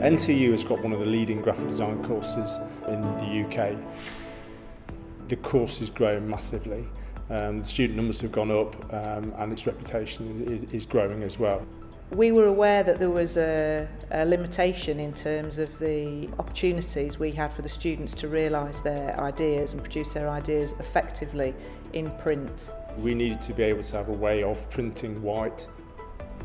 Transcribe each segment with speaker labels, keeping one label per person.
Speaker 1: NTU has got one of the leading graphic design courses in the UK. The course is growing massively. Um, the student numbers have gone up um, and its reputation is, is growing as well.
Speaker 2: We were aware that there was a, a limitation in terms of the opportunities we had for the students to realise their ideas and produce their ideas effectively in print.
Speaker 1: We needed to be able to have a way of printing white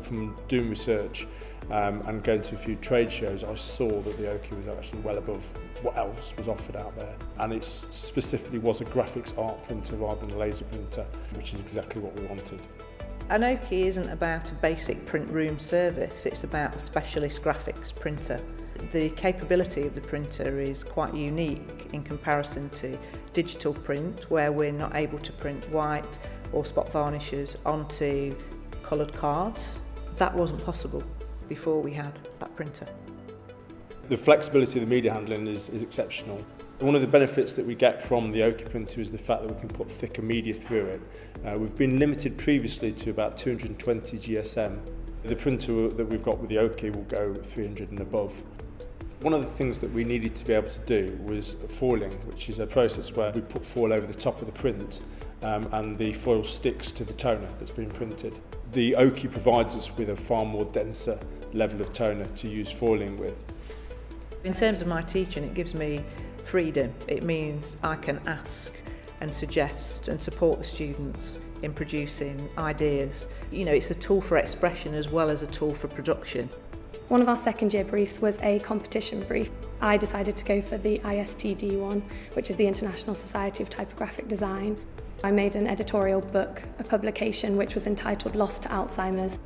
Speaker 1: from doing research um, and going to a few trade shows, I saw that the Oki was actually well above what else was offered out there. And it specifically was a graphics art printer rather than a laser printer, which is exactly what we wanted.
Speaker 2: An Oki isn't about a basic print room service, it's about a specialist graphics printer. The capability of the printer is quite unique in comparison to digital print, where we're not able to print white or spot varnishes onto coloured cards. That wasn't possible. Before we had that printer.
Speaker 1: The flexibility of the media handling is, is exceptional. One of the benefits that we get from the Oki printer is the fact that we can put thicker media through it. Uh, we've been limited previously to about 220 GSM. The printer that we've got with the Oki will go 300 and above. One of the things that we needed to be able to do was foiling, which is a process where we put foil over the top of the print um, and the foil sticks to the toner that's been printed. The Oki provides us with a far more denser level of toner to use foiling with.
Speaker 2: In terms of my teaching, it gives me freedom. It means I can ask and suggest and support the students in producing ideas. You know, it's a tool for expression as well as a tool for production.
Speaker 3: One of our second year briefs was a competition brief. I decided to go for the ISTD one, which is the International Society of Typographic Design. I made an editorial book, a publication which was entitled Lost to Alzheimer's.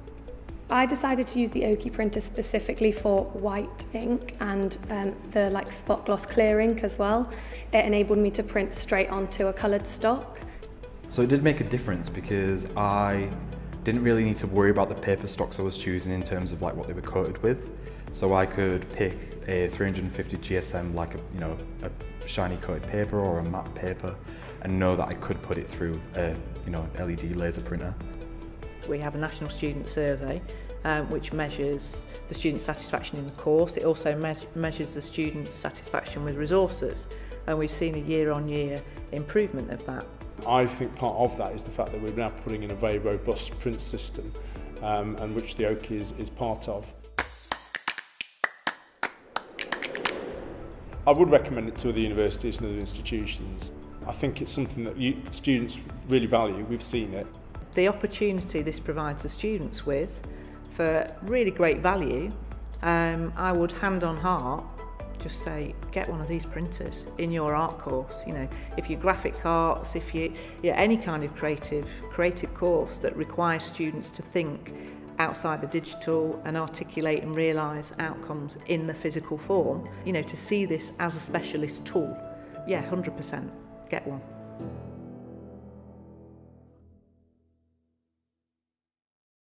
Speaker 3: I decided to use the Oki printer specifically for white ink and um, the like spot gloss clear ink as well. It enabled me to print straight onto a coloured stock.
Speaker 4: So it did make a difference because I didn't really need to worry about the paper stocks I was choosing in terms of like what they were coated with. So I could pick a 350 GSM like a, you know, a shiny coated paper or a matte paper and know that I could put it through a, you know, an LED laser printer.
Speaker 2: we have a national student survey um, which measures the student satisfaction in the course. It also me measures the student satisfaction with resources and we've seen a year-on-year improvement of that.
Speaker 1: I think part of that is the fact that we're now putting in a very robust print system um, and which the OAK is, is part of. I would recommend it to other universities and other institutions. I think it's something that you, students really value. We've seen it
Speaker 2: the opportunity this provides the students with for really great value, um, I would hand on heart just say get one of these printers in your art course. You know if you're graphic arts if you yeah any kind of creative creative course that requires students to think outside the digital and articulate and realize outcomes in the physical form you know to see this as a specialist tool yeah 100% get one.